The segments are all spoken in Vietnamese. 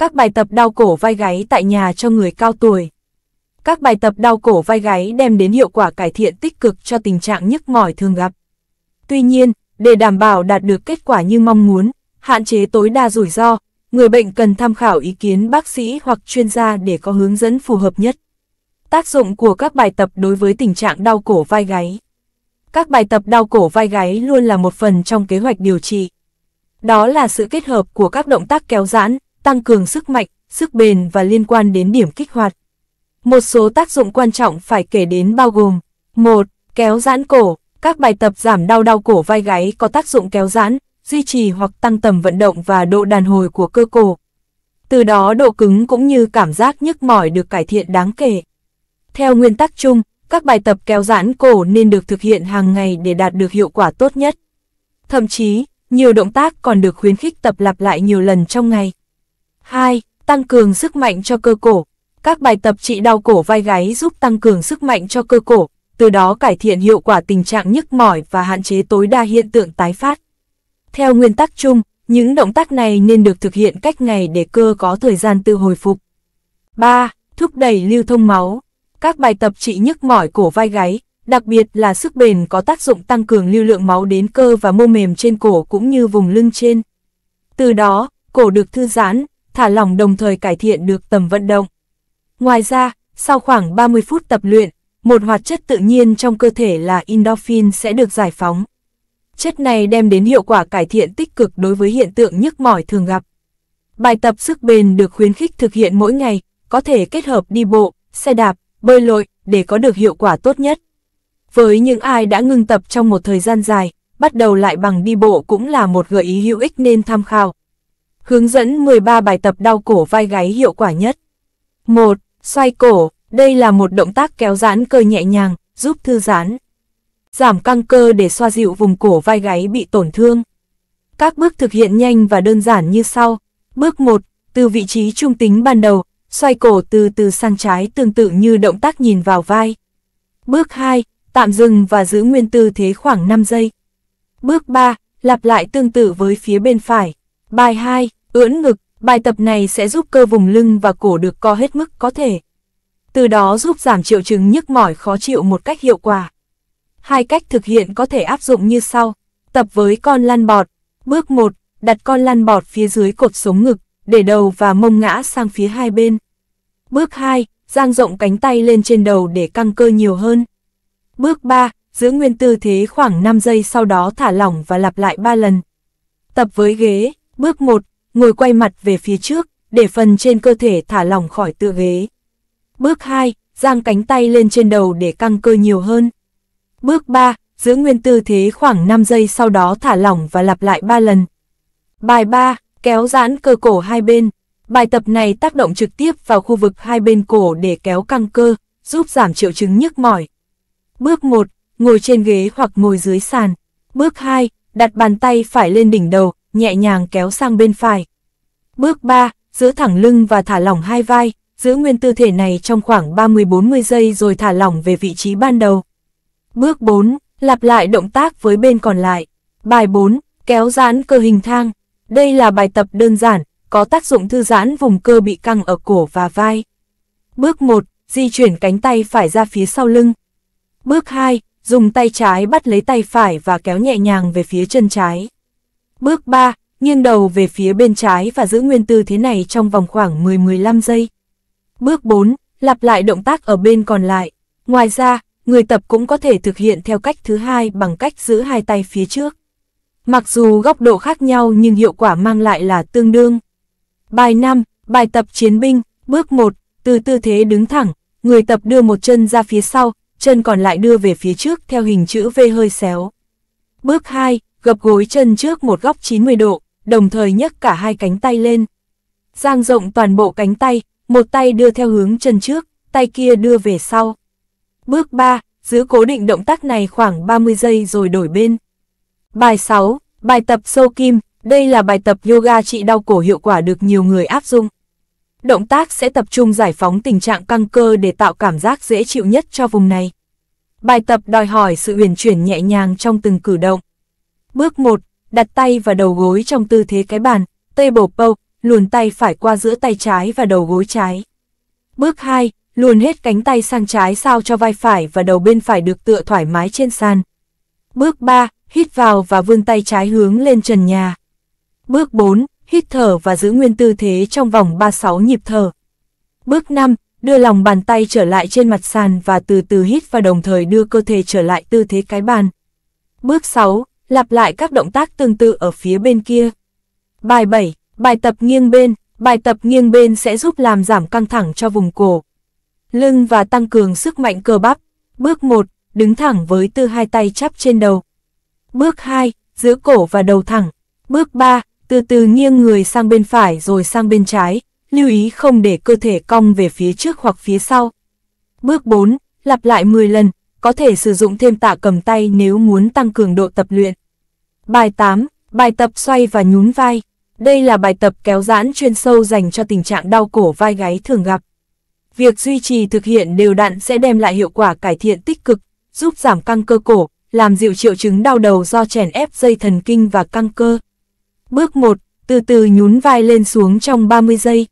Các bài tập đau cổ vai gáy tại nhà cho người cao tuổi. Các bài tập đau cổ vai gáy đem đến hiệu quả cải thiện tích cực cho tình trạng nhức mỏi thường gặp. Tuy nhiên, để đảm bảo đạt được kết quả như mong muốn, hạn chế tối đa rủi ro, người bệnh cần tham khảo ý kiến bác sĩ hoặc chuyên gia để có hướng dẫn phù hợp nhất. Tác dụng của các bài tập đối với tình trạng đau cổ vai gáy Các bài tập đau cổ vai gáy luôn là một phần trong kế hoạch điều trị. Đó là sự kết hợp của các động tác kéo giãn, tăng cường sức mạnh, sức bền và liên quan đến điểm kích hoạt. Một số tác dụng quan trọng phải kể đến bao gồm 1. Kéo giãn cổ Các bài tập giảm đau đau cổ vai gáy có tác dụng kéo giãn, duy trì hoặc tăng tầm vận động và độ đàn hồi của cơ cổ. Từ đó độ cứng cũng như cảm giác nhức mỏi được cải thiện đáng kể. Theo nguyên tắc chung, các bài tập kéo giãn cổ nên được thực hiện hàng ngày để đạt được hiệu quả tốt nhất. Thậm chí, nhiều động tác còn được khuyến khích tập lặp lại nhiều lần trong ngày. 2. Tăng cường sức mạnh cho cơ cổ. Các bài tập trị đau cổ vai gáy giúp tăng cường sức mạnh cho cơ cổ, từ đó cải thiện hiệu quả tình trạng nhức mỏi và hạn chế tối đa hiện tượng tái phát. Theo nguyên tắc chung, những động tác này nên được thực hiện cách ngày để cơ có thời gian tự hồi phục. 3. Thúc đẩy lưu thông máu. Các bài tập trị nhức mỏi cổ vai gáy, đặc biệt là sức bền có tác dụng tăng cường lưu lượng máu đến cơ và mô mềm trên cổ cũng như vùng lưng trên. Từ đó, cổ được thư giãn, thả lỏng đồng thời cải thiện được tầm vận động. Ngoài ra, sau khoảng 30 phút tập luyện, một hoạt chất tự nhiên trong cơ thể là endorphin sẽ được giải phóng. Chất này đem đến hiệu quả cải thiện tích cực đối với hiện tượng nhức mỏi thường gặp. Bài tập sức bền được khuyến khích thực hiện mỗi ngày, có thể kết hợp đi bộ, xe đạp, bơi lội để có được hiệu quả tốt nhất. Với những ai đã ngưng tập trong một thời gian dài, bắt đầu lại bằng đi bộ cũng là một gợi ý hữu ích nên tham khảo. Hướng dẫn 13 bài tập đau cổ vai gáy hiệu quả nhất. 1. Xoay cổ, đây là một động tác kéo giãn cơ nhẹ nhàng, giúp thư giãn. Giảm căng cơ để xoa dịu vùng cổ vai gáy bị tổn thương. Các bước thực hiện nhanh và đơn giản như sau. Bước 1, từ vị trí trung tính ban đầu, xoay cổ từ từ sang trái tương tự như động tác nhìn vào vai. Bước 2, tạm dừng và giữ nguyên tư thế khoảng 5 giây. Bước 3, lặp lại tương tự với phía bên phải. Bài 2, ưỡn ngực, bài tập này sẽ giúp cơ vùng lưng và cổ được co hết mức có thể. Từ đó giúp giảm triệu chứng nhức mỏi khó chịu một cách hiệu quả. Hai cách thực hiện có thể áp dụng như sau. Tập với con lăn bọt. Bước 1, đặt con lăn bọt phía dưới cột sống ngực, để đầu và mông ngã sang phía hai bên. Bước 2, dang rộng cánh tay lên trên đầu để căng cơ nhiều hơn. Bước 3, giữ nguyên tư thế khoảng 5 giây sau đó thả lỏng và lặp lại 3 lần. Tập với ghế, bước 1, ngồi quay mặt về phía trước, để phần trên cơ thể thả lỏng khỏi tựa ghế. Bước 2, giang cánh tay lên trên đầu để căng cơ nhiều hơn. Bước 3, giữ nguyên tư thế khoảng 5 giây sau đó thả lỏng và lặp lại 3 lần. Bài 3, kéo giãn cơ cổ hai bên. Bài tập này tác động trực tiếp vào khu vực hai bên cổ để kéo căng cơ, giúp giảm triệu chứng nhức mỏi. Bước 1, ngồi trên ghế hoặc ngồi dưới sàn. Bước 2, đặt bàn tay phải lên đỉnh đầu, nhẹ nhàng kéo sang bên phải. Bước 3, giữ thẳng lưng và thả lỏng hai vai, giữ nguyên tư thể này trong khoảng 30-40 giây rồi thả lỏng về vị trí ban đầu. Bước 4, lặp lại động tác với bên còn lại. Bài 4, kéo giãn cơ hình thang. Đây là bài tập đơn giản, có tác dụng thư giãn vùng cơ bị căng ở cổ và vai. Bước 1, di chuyển cánh tay phải ra phía sau lưng. Bước 2, dùng tay trái bắt lấy tay phải và kéo nhẹ nhàng về phía chân trái. Bước 3, nghiêng đầu về phía bên trái và giữ nguyên tư thế này trong vòng khoảng 10-15 giây. Bước 4, lặp lại động tác ở bên còn lại. Ngoài ra, người tập cũng có thể thực hiện theo cách thứ hai bằng cách giữ hai tay phía trước. Mặc dù góc độ khác nhau nhưng hiệu quả mang lại là tương đương. Bài 5, bài tập chiến binh, bước 1, từ tư thế đứng thẳng, người tập đưa một chân ra phía sau, chân còn lại đưa về phía trước theo hình chữ V hơi xéo. Bước 2, gập gối chân trước một góc 90 độ, đồng thời nhấc cả hai cánh tay lên. Giang rộng toàn bộ cánh tay, một tay đưa theo hướng chân trước, tay kia đưa về sau. Bước 3, giữ cố định động tác này khoảng 30 giây rồi đổi bên. Bài 6, bài tập sâu kim, đây là bài tập yoga trị đau cổ hiệu quả được nhiều người áp dụng. Động tác sẽ tập trung giải phóng tình trạng căng cơ để tạo cảm giác dễ chịu nhất cho vùng này. Bài tập đòi hỏi sự uyển chuyển nhẹ nhàng trong từng cử động. Bước 1, đặt tay và đầu gối trong tư thế cái bàn, tê bổ bâu, luồn tay phải qua giữa tay trái và đầu gối trái. Bước 2, luồn hết cánh tay sang trái sao cho vai phải và đầu bên phải được tựa thoải mái trên sàn. Bước 3, hít vào và vươn tay trái hướng lên trần nhà. Bước 4, hít thở và giữ nguyên tư thế trong vòng 36 nhịp thở. Bước 5, đưa lòng bàn tay trở lại trên mặt sàn và từ từ hít và đồng thời đưa cơ thể trở lại tư thế cái bàn. Bước 6, lặp lại các động tác tương tự ở phía bên kia. Bài 7, bài tập nghiêng bên, bài tập nghiêng bên sẽ giúp làm giảm căng thẳng cho vùng cổ, lưng và tăng cường sức mạnh cơ bắp. Bước 1, đứng thẳng với tư hai tay chắp trên đầu. Bước 2, giữ cổ và đầu thẳng. Bước 3, từ từ nghiêng người sang bên phải rồi sang bên trái, lưu ý không để cơ thể cong về phía trước hoặc phía sau. Bước 4, lặp lại 10 lần, có thể sử dụng thêm tạ cầm tay nếu muốn tăng cường độ tập luyện. Bài 8, bài tập xoay và nhún vai. Đây là bài tập kéo giãn chuyên sâu dành cho tình trạng đau cổ vai gáy thường gặp. Việc duy trì thực hiện đều đặn sẽ đem lại hiệu quả cải thiện tích cực, giúp giảm căng cơ cổ, làm dịu triệu chứng đau đầu do chèn ép dây thần kinh và căng cơ. Bước 1, từ từ nhún vai lên xuống trong 30 giây.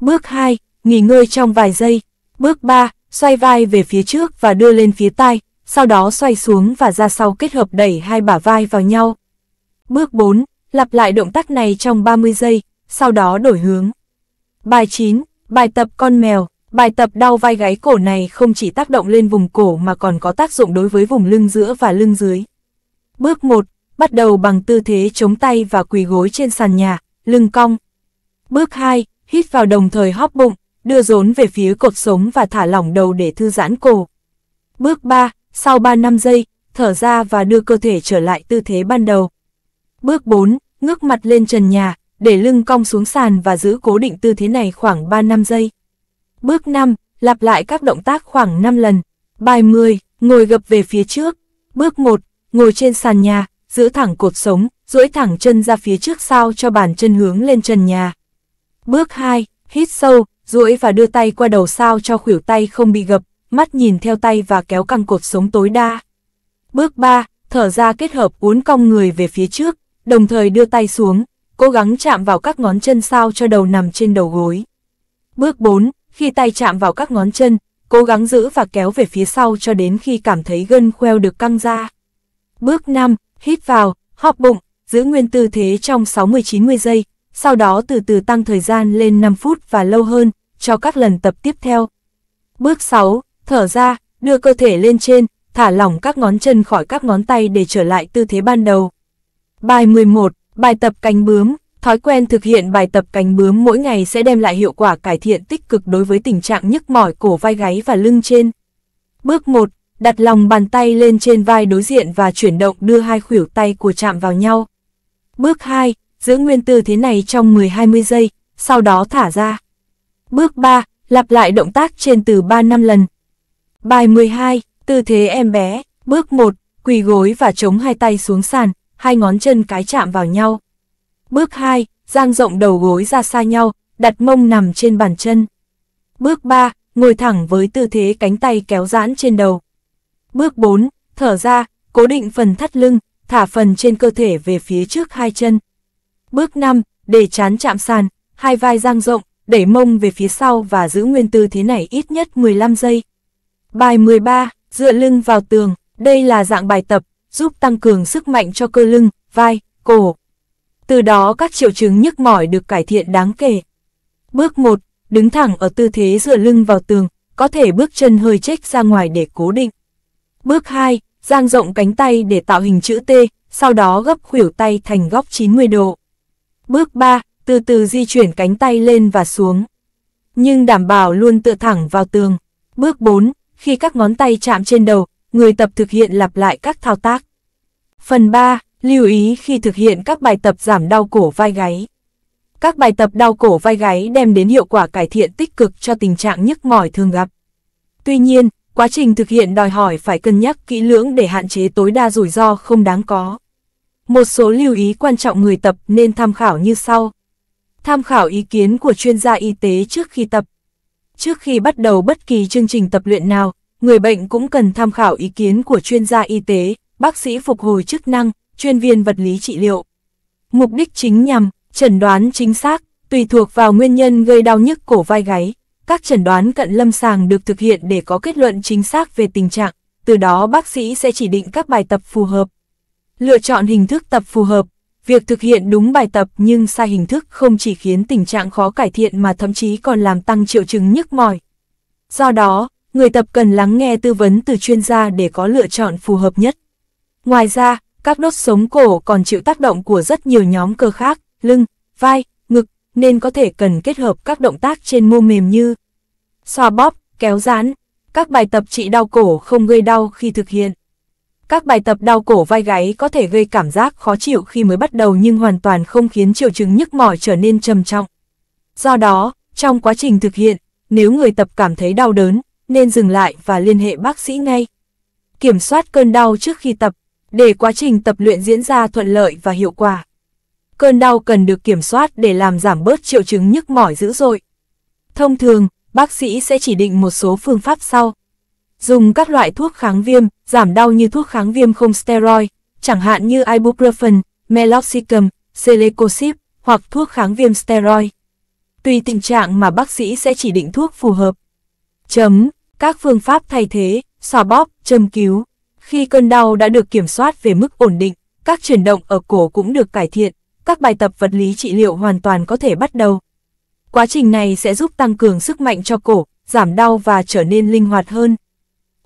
Bước 2, nghỉ ngơi trong vài giây. Bước 3, xoay vai về phía trước và đưa lên phía tai, sau đó xoay xuống và ra sau kết hợp đẩy hai bả vai vào nhau. Bước 4, lặp lại động tác này trong 30 giây, sau đó đổi hướng. Bài 9, bài tập con mèo. Bài tập đau vai gáy cổ này không chỉ tác động lên vùng cổ mà còn có tác dụng đối với vùng lưng giữa và lưng dưới. Bước 1, bắt đầu bằng tư thế chống tay và quỳ gối trên sàn nhà, lưng cong. Bước 2, hít vào đồng thời hóp bụng, đưa rốn về phía cột sống và thả lỏng đầu để thư giãn cổ. Bước 3, sau 3 năm giây, thở ra và đưa cơ thể trở lại tư thế ban đầu. Bước 4, ngước mặt lên trần nhà, để lưng cong xuống sàn và giữ cố định tư thế này khoảng 3 năm giây. Bước 5, lặp lại các động tác khoảng 5 lần. Bài 10, ngồi gập về phía trước. Bước 1, ngồi trên sàn nhà, giữ thẳng cột sống, duỗi thẳng chân ra phía trước sao cho bàn chân hướng lên trần nhà. Bước 2, hít sâu, duỗi và đưa tay qua đầu sao cho khuỷu tay không bị gập, mắt nhìn theo tay và kéo căng cột sống tối đa. Bước 3, thở ra kết hợp uốn cong người về phía trước, đồng thời đưa tay xuống, cố gắng chạm vào các ngón chân sao cho đầu nằm trên đầu gối. Bước 4, khi tay chạm vào các ngón chân, cố gắng giữ và kéo về phía sau cho đến khi cảm thấy gân khoeo được căng ra. Bước 5, hít vào, hóp bụng, giữ nguyên tư thế trong 60-90 giây, sau đó từ từ tăng thời gian lên 5 phút và lâu hơn, cho các lần tập tiếp theo. Bước 6, thở ra, đưa cơ thể lên trên, thả lỏng các ngón chân khỏi các ngón tay để trở lại tư thế ban đầu. Bài 11, bài tập cánh bướm, Thói quen thực hiện bài tập cánh bướm mỗi ngày sẽ đem lại hiệu quả cải thiện tích cực đối với tình trạng nhức mỏi cổ vai gáy và lưng trên. Bước 1. Đặt lòng bàn tay lên trên vai đối diện và chuyển động đưa hai khuỷu tay của chạm vào nhau. Bước 2. Giữ nguyên tư thế này trong 10-20 giây, sau đó thả ra. Bước 3. Lặp lại động tác trên từ 3 năm lần. Bài 12. Tư thế em bé. Bước 1. Quỳ gối và chống hai tay xuống sàn, hai ngón chân cái chạm vào nhau. Bước 2, giang rộng đầu gối ra xa nhau, đặt mông nằm trên bàn chân. Bước 3, ngồi thẳng với tư thế cánh tay kéo giãn trên đầu. Bước 4, thở ra, cố định phần thắt lưng, thả phần trên cơ thể về phía trước hai chân. Bước 5, để chán chạm sàn, hai vai giang rộng, đẩy mông về phía sau và giữ nguyên tư thế này ít nhất 15 giây. Bài 13, dựa lưng vào tường, đây là dạng bài tập, giúp tăng cường sức mạnh cho cơ lưng, vai, cổ, từ đó các triệu chứng nhức mỏi được cải thiện đáng kể. Bước 1, đứng thẳng ở tư thế dựa lưng vào tường, có thể bước chân hơi chếch ra ngoài để cố định. Bước 2, dang rộng cánh tay để tạo hình chữ T, sau đó gấp khuỷu tay thành góc 90 độ. Bước 3, từ từ di chuyển cánh tay lên và xuống. Nhưng đảm bảo luôn tựa thẳng vào tường. Bước 4, khi các ngón tay chạm trên đầu, người tập thực hiện lặp lại các thao tác. Phần 3, Lưu ý khi thực hiện các bài tập giảm đau cổ vai gáy. Các bài tập đau cổ vai gáy đem đến hiệu quả cải thiện tích cực cho tình trạng nhức mỏi thường gặp. Tuy nhiên, quá trình thực hiện đòi hỏi phải cân nhắc kỹ lưỡng để hạn chế tối đa rủi ro không đáng có. Một số lưu ý quan trọng người tập nên tham khảo như sau. Tham khảo ý kiến của chuyên gia y tế trước khi tập. Trước khi bắt đầu bất kỳ chương trình tập luyện nào, người bệnh cũng cần tham khảo ý kiến của chuyên gia y tế, bác sĩ phục hồi chức năng, chuyên viên vật lý trị liệu. Mục đích chính nhằm chẩn đoán chính xác, Tùy thuộc vào nguyên nhân gây đau nhức cổ vai gáy, các chẩn đoán cận lâm sàng được thực hiện để có kết luận chính xác về tình trạng, từ đó bác sĩ sẽ chỉ định các bài tập phù hợp. Lựa chọn hình thức tập phù hợp, việc thực hiện đúng bài tập nhưng sai hình thức không chỉ khiến tình trạng khó cải thiện mà thậm chí còn làm tăng triệu chứng nhức mỏi. Do đó, người tập cần lắng nghe tư vấn từ chuyên gia để có lựa chọn phù hợp nhất. Ngoài ra, các đốt sống cổ còn chịu tác động của rất nhiều nhóm cơ khác, lưng, vai, ngực, nên có thể cần kết hợp các động tác trên mô mềm như xoa bóp, kéo giãn. Các bài tập trị đau cổ không gây đau khi thực hiện. Các bài tập đau cổ vai gáy có thể gây cảm giác khó chịu khi mới bắt đầu nhưng hoàn toàn không khiến triệu chứng nhức mỏi trở nên trầm trọng. Do đó, trong quá trình thực hiện, nếu người tập cảm thấy đau đớn, nên dừng lại và liên hệ bác sĩ ngay. Kiểm soát cơn đau trước khi tập, để quá trình tập luyện diễn ra thuận lợi và hiệu quả. Cơn đau cần được kiểm soát để làm giảm bớt triệu chứng nhức mỏi dữ dội. Thông thường, bác sĩ sẽ chỉ định một số phương pháp sau. Dùng các loại thuốc kháng viêm, giảm đau như thuốc kháng viêm không steroid, chẳng hạn như ibuprofen, meloxicam, celecoxib hoặc thuốc kháng viêm steroid. Tùy tình trạng mà bác sĩ sẽ chỉ định thuốc phù hợp. Chấm, các phương pháp thay thế, xoa bóp, châm cứu. Khi cơn đau đã được kiểm soát về mức ổn định, các chuyển động ở cổ cũng được cải thiện, các bài tập vật lý trị liệu hoàn toàn có thể bắt đầu. Quá trình này sẽ giúp tăng cường sức mạnh cho cổ, giảm đau và trở nên linh hoạt hơn.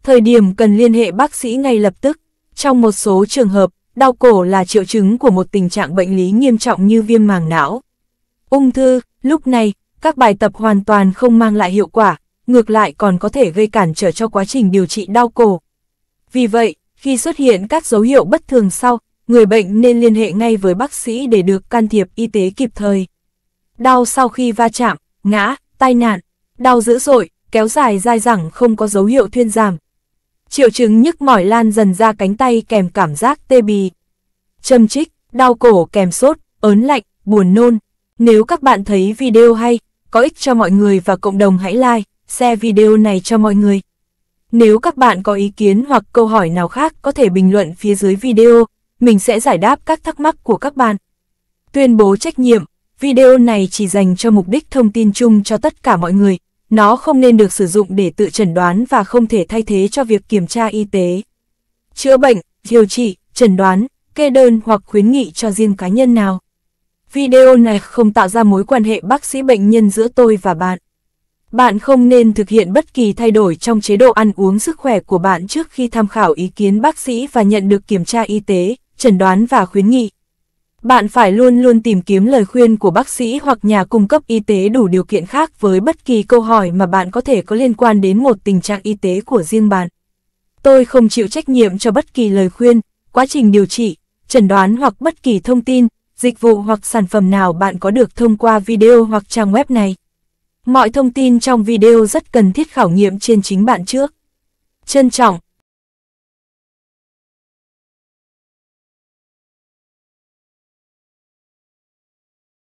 Thời điểm cần liên hệ bác sĩ ngay lập tức. Trong một số trường hợp, đau cổ là triệu chứng của một tình trạng bệnh lý nghiêm trọng như viêm màng não. Ung thư, lúc này, các bài tập hoàn toàn không mang lại hiệu quả, ngược lại còn có thể gây cản trở cho quá trình điều trị đau cổ. Vì vậy, khi xuất hiện các dấu hiệu bất thường sau, người bệnh nên liên hệ ngay với bác sĩ để được can thiệp y tế kịp thời. Đau sau khi va chạm, ngã, tai nạn, đau dữ dội, kéo dài dai dẳng không có dấu hiệu thuyên giảm. Triệu chứng nhức mỏi lan dần ra cánh tay kèm cảm giác tê bì. Châm trích, đau cổ kèm sốt, ớn lạnh, buồn nôn. Nếu các bạn thấy video hay, có ích cho mọi người và cộng đồng hãy like, share video này cho mọi người. Nếu các bạn có ý kiến hoặc câu hỏi nào khác có thể bình luận phía dưới video, mình sẽ giải đáp các thắc mắc của các bạn. Tuyên bố trách nhiệm, video này chỉ dành cho mục đích thông tin chung cho tất cả mọi người, nó không nên được sử dụng để tự chẩn đoán và không thể thay thế cho việc kiểm tra y tế. Chữa bệnh, điều trị, chẩn đoán, kê đơn hoặc khuyến nghị cho riêng cá nhân nào. Video này không tạo ra mối quan hệ bác sĩ bệnh nhân giữa tôi và bạn. Bạn không nên thực hiện bất kỳ thay đổi trong chế độ ăn uống sức khỏe của bạn trước khi tham khảo ý kiến bác sĩ và nhận được kiểm tra y tế, chẩn đoán và khuyến nghị. Bạn phải luôn luôn tìm kiếm lời khuyên của bác sĩ hoặc nhà cung cấp y tế đủ điều kiện khác với bất kỳ câu hỏi mà bạn có thể có liên quan đến một tình trạng y tế của riêng bạn. Tôi không chịu trách nhiệm cho bất kỳ lời khuyên, quá trình điều trị, chẩn đoán hoặc bất kỳ thông tin, dịch vụ hoặc sản phẩm nào bạn có được thông qua video hoặc trang web này. Mọi thông tin trong video rất cần thiết khảo nghiệm trên chính bạn trước. Trân trọng,